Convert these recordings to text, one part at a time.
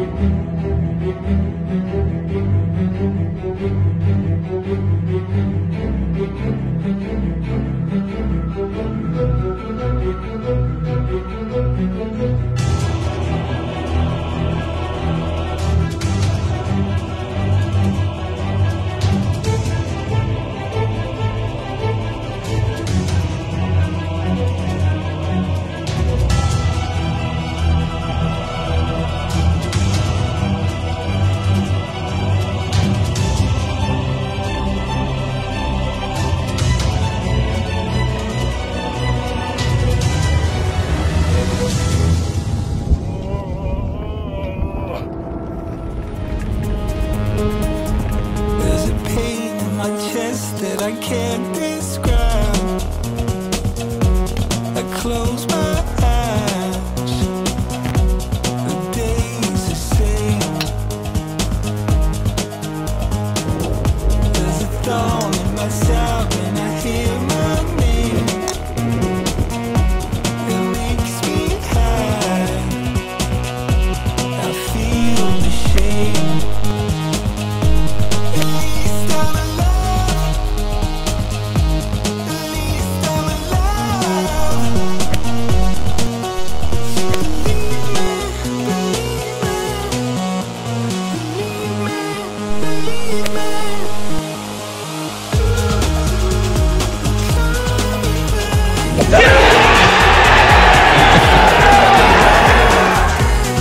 Thank you. that I can't describe. I close my eyes, the day's the same. There's a thorn in my side and I hear.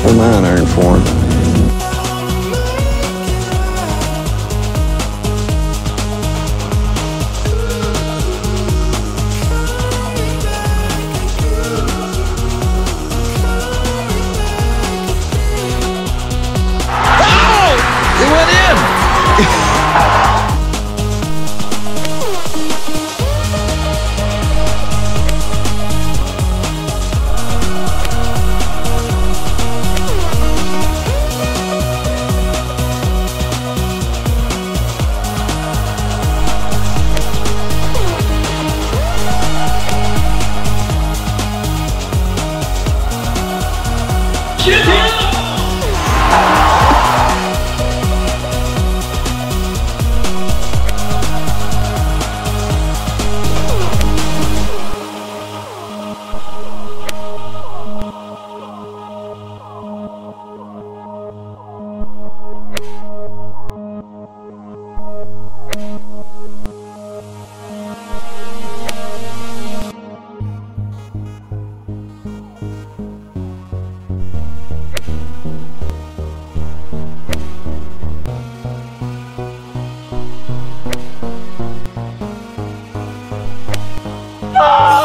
What am I unearned for him? 기회팅! った